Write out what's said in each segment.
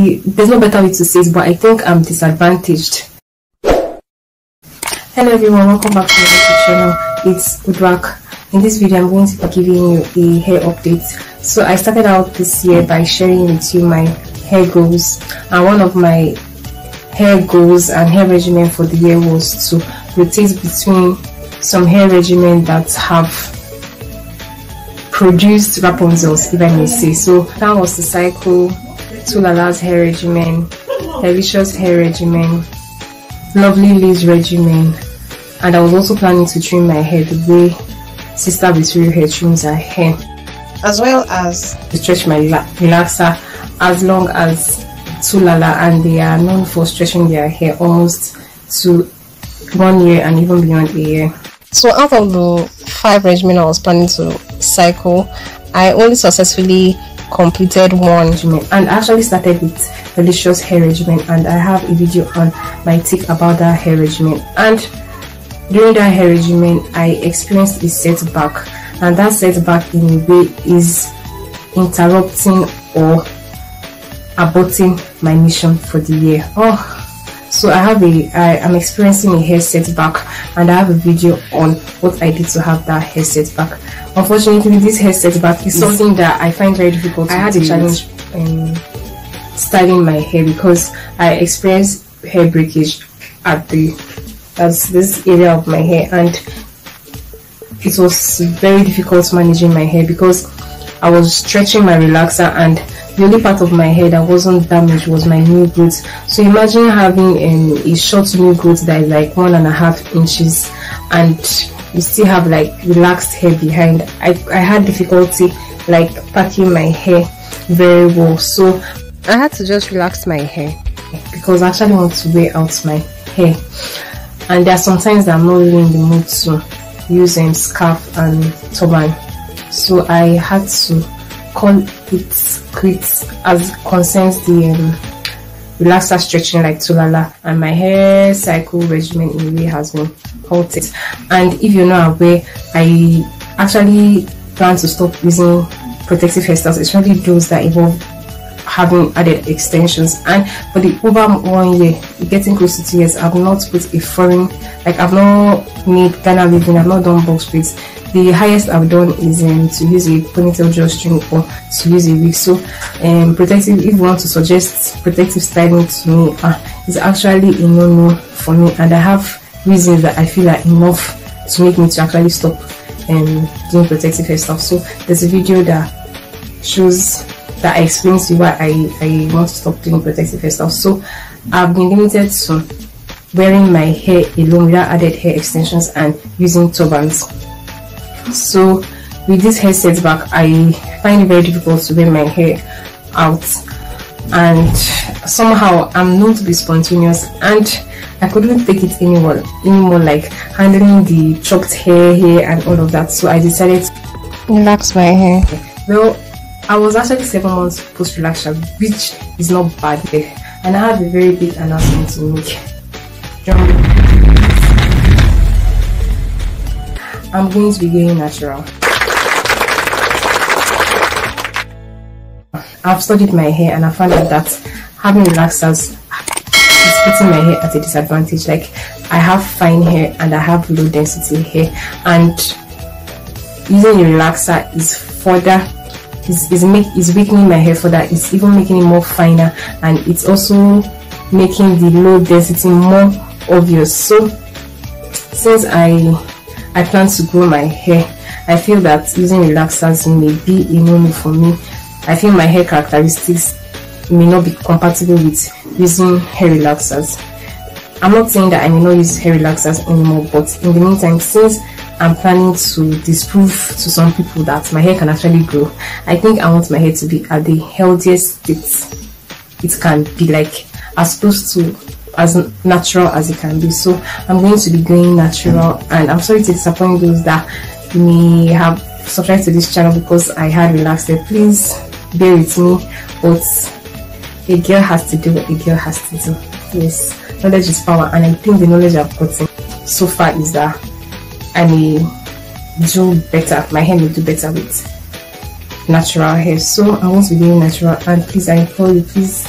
There's no better way to say it, but I think I'm disadvantaged. Hello everyone, welcome back to my YouTube channel. It's Udrak. In this video, I'm going to be giving you a hair update. So I started out this year by sharing with you my hair goals, and one of my hair goals and hair regimen for the year was to rotate between some hair regimen that have produced Rapunzels, if I may say. So that was the cycle, Two Lala's hair regimen, Delicious hair regimen, Lovely Liz regimen, and I was also planning to trim my hair the way Sister Victoria hair trims her hair, as well as to stretch my relaxer as long as Two Lala and they are known for stretching their hair almost to one year and even beyond a year. So out of the five regimen I was planning to cycle, I only successfully completed one and actually started with delicious hair regimen and I have a video on my take about that hair regimen and during that hair regimen I experienced a setback and that setback in a way is interrupting or aborting my mission for the year. Oh, so I have a I am experiencing a hair setback and I have a video on what I did to have that hair setback. Unfortunately, this hair setback is something that I find very difficult. I had a challenge in styling my hair because I experienced hair breakage at the that's this area of my hair and it was very difficult managing my hair because I was stretching my relaxer and the only part of my hair that wasn't damaged was my new growth. So imagine having um, a short new growth that is like one and a half inches and you still have like relaxed hair behind. I, I had difficulty like packing my hair very well. So I had to just relax my hair because I actually want to wear out my hair. And there are sometimes that I'm not really in the mood to use um, scarf and turban. So I had to call it quits as concerns the um, relaxer stretching like Two Lala and my hair cycle regimen in a way has been halted. And if you're not aware, I actually plan to stop using protective hairstyles, especially those that involve having added extensions and for the over one year getting close to two years i've not put a foreign like i've not made ghana weaving i've not done box braids the highest I've done is um, to use a ponytail drawstring or to use a wig. So, um, protective. If you want to suggest protective styling to me, uh, it's actually a no-no for me, and I have reasons that I feel are enough to make me to actually stop um, doing protective hair stuff. So, there's a video that shows that I explains to you why I, I want to stop doing protective hair stuff. So, I've been limited to wearing my hair alone without added hair extensions and using turbans so with this hair setback i find it very difficult to wear my hair out. And somehow i'm known to be spontaneous and i couldn't take it anymore anymore like handling the chopped hair here and all of that. So i decided to relax my hair. Well i was actually seven months post relaxation which is not bad. And i have a very big announcement to make I'm going to be going natural. I've studied my hair and I found out that having relaxers is putting my hair at a disadvantage. Like I have fine hair and I have low density hair and using a relaxer is further is, is make is weakening my hair further it's even making it more finer and it's also making the low density more obvious so since I I plan to grow my hair. I feel that using relaxers may be a no-no for me. I feel my hair characteristics may not be compatible with using hair relaxers. I'm not saying that I may not use hair relaxers anymore, but in the meantime, since I'm planning to disprove to some people that my hair can actually grow, I think I want my hair to be at the healthiest state it can be like as opposed to as natural as it can be. So I'm going to be going natural, and I'm sorry to disappoint those that may have subscribed to this channel because I had relaxed it. Please bear with me, but a girl has to do what a girl has to do. Yes, knowledge is power, and I think the knowledge I've gotten so far is that I may do better. My hair will do better with natural hair. So I want to be doing natural, and please, I implore you, please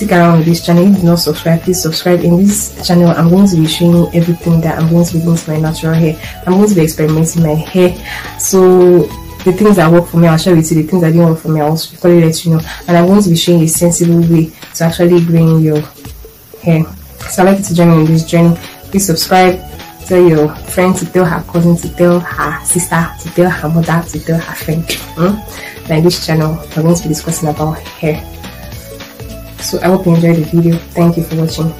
stick around with this channel. If you do not subscribe. Please subscribe in this channel. I'm going to be showing you everything that i'm going to be doing to my natural hair. I'm going to be experimenting my hair. So the things that work for me i'll share with you the things that didn't work for me. I'll probably let you know. And i'm going to be showing a sensible way to actually growing your hair. So i'd like you to join me in this journey. Please subscribe. Tell your friend to tell her cousin to tell her sister to tell her mother to tell her friend. Hmm? in this channel we're going to be discussing about hair so I hope you enjoyed the video. Thank you for watching.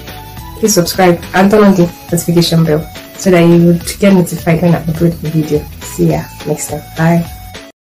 Please subscribe and turn on the notification bell so that you would get notified when I upload the video. See ya next time. Bye.